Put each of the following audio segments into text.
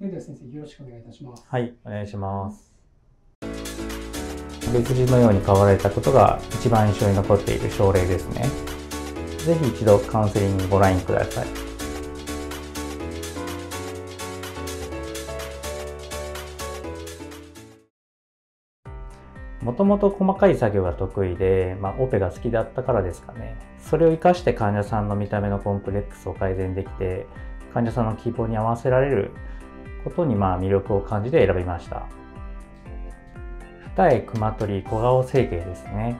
それでは先生、よろしくお願いいたします。はい、お願いします。別人のように変わられたことが一番印象に残っている症例ですね。ぜひ一度カウンセリングご覧ください。もともと細かい作業が得意で、まあ、オペが好きだったからですかね。それを活かして患者さんの見た目のコンプレックスを改善できて、患者さんの希望に合わせられることにまあ魅力を感じて選びました。二重熊取小顔整形ですね。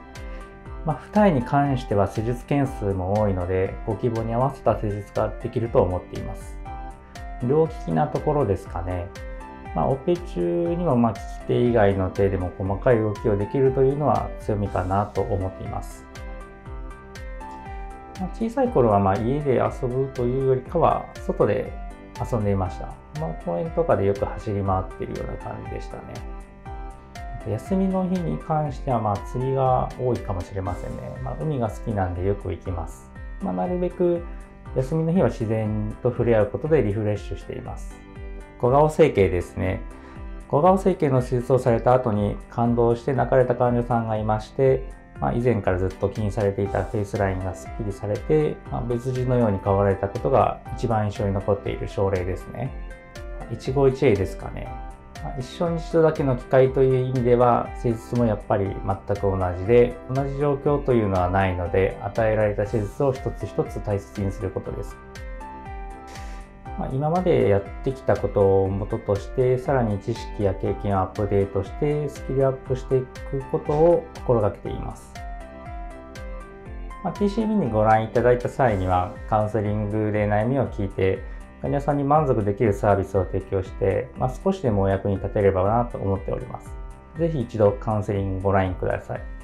まあ、二重に関しては施術件数も多いので、ご希望に合わせた施術ができると思っています。両利きなところですかね。まあ、オペ中にもまあ利き手以外の手でも細かい動きをできるというのは強みかなと思っています。まあ、小さい頃はまあ家で遊ぶというよりかは外で遊んでいました。まあ、公園とかでよく走り回っているような感じでしたね。休みの日に関してはまあ釣りが多いかもしれませんね。まあ、海が好きなんでよく行きます。まあ、なるべく休みの日は自然と触れ合うことでリフレッシュしています。小顔整形ですね。小顔整形の手術をされた後に感動して泣かれた患者さんがいまして、まあ、以前からずっと気にされていたフェイスラインがスッキリされて、まあ、別人のように変わられたことが一番印象に残っている症例ですね。一期一会ですかね。まあ、一生に一度だけの機会という意味では、施術もやっぱり全く同じで、同じ状況というのはないので、与えられた施術を一つ一つ大切にすることです。まあ、今までやってきたことを元として、さらに知識や経験をアップデートして、スキルアップしていくことを心がけています。まあ、TCB にご覧いただいた際には、カウンセリングで悩みを聞いて、患者さんに満足できるサービスを提供して、まあ、少しでもお役に立てればなと思っております。ぜひ一度カウンセリングご覧ください。